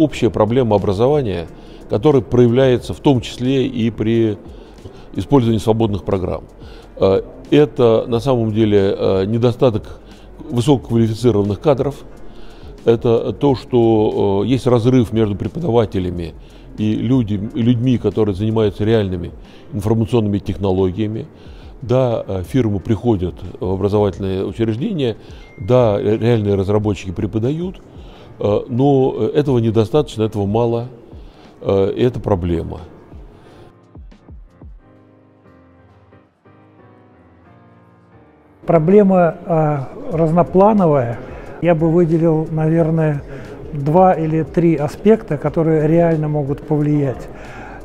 общая проблема образования, которая проявляется в том числе и при использовании свободных программ. Э, это на самом деле э, недостаток высококвалифицированных кадров, это то, что есть разрыв между преподавателями и, людьми, которые занимаются реальными информационными технологиями. Да, э, фирмы приходят в образовательные учреждения, да, реальные разработчики преподают, э, но этого недостаточно, этого мало, э, и это проблема. Проблема а, разноплановая. Я бы выделил, наверное, два или три аспекта, которые реально могут повлиять.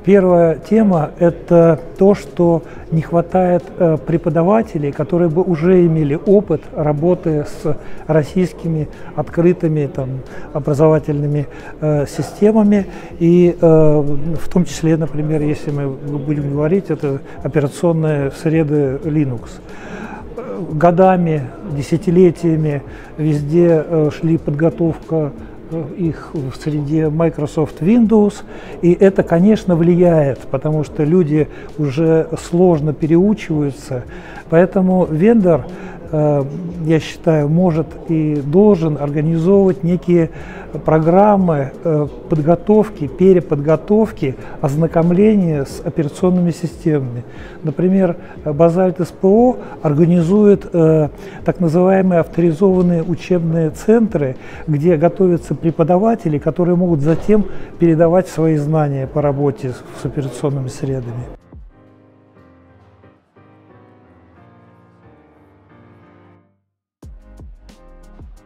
Первая тема – это то, что не хватает э, преподавателей, которые бы уже имели опыт работы с российскими открытыми там, образовательными э, системами. И э, в том числе, например, если мы будем говорить, это операционные среды Linux годами, десятилетиями везде шли подготовка их в Microsoft Windows, и это, конечно, влияет, потому что люди уже сложно переучиваются, поэтому вендор я считаю, может и должен организовывать некие программы э, подготовки, переподготовки, ознакомления с операционными системами. Например, Базальт СПО организует э, так называемые авторизованные учебные центры, где готовятся преподаватели, которые могут затем передавать свои знания по работе с операционными средами.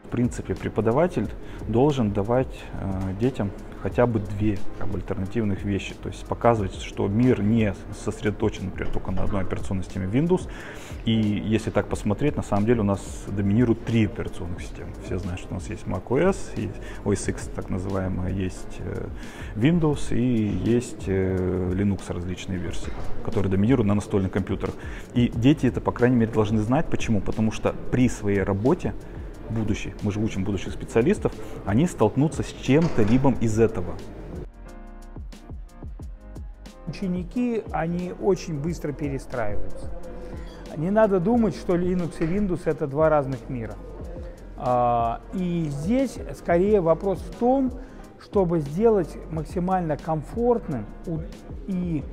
В принципе, преподаватель должен давать э, детям хотя бы две как бы, альтернативных вещи. То есть показывать, что мир не сосредоточен, например, только на одной операционной системе Windows. И если так посмотреть, на самом деле у нас доминируют три операционных системы. Все знают, что у нас есть macOS, есть OS X так называемая, есть э, Windows и есть э, Linux различные версии, которые доминируют на настольных компьютерах. И дети это, по крайней мере, должны знать. Почему? Потому что при своей работе будущих, мы же учим будущих специалистов, они столкнутся с чем-то либо из этого. Ученики, они очень быстро перестраиваются. Не надо думать, что Linux и Windows это два разных мира. А, и здесь скорее вопрос в том, чтобы сделать максимально комфортным и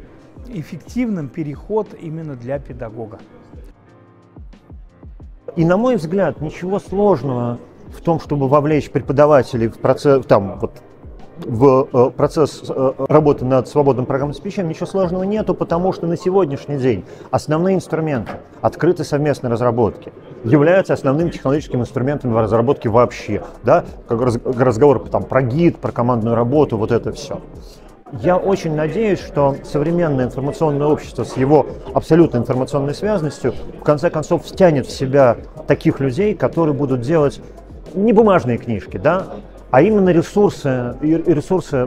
эффективным переход именно для педагога. И, на мой взгляд, ничего сложного в том, чтобы вовлечь преподавателей в процесс, там, вот, в э, процесс э, работы над свободным программным обеспечением ничего сложного нету, потому что на сегодняшний день основные инструменты открытой совместной разработки являются основным технологическим инструментом в разработке вообще. Да? Как разговор там, про гид, про командную работу, вот это все. Я очень надеюсь, что современное информационное общество с его абсолютной информационной связанностью в конце концов стянет в себя таких людей, которые будут делать не бумажные книжки, да, а именно ресурсы, ресурсы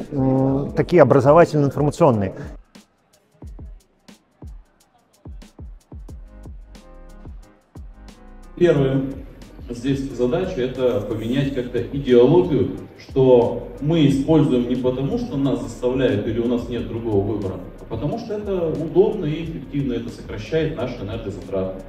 такие образовательно-информационные. Первое здесь задача это поменять как-то идеологию, что мы используем не потому, что нас заставляют или у нас нет другого выбора, а потому что это удобно и эффективно, это сокращает наши энергозатраты.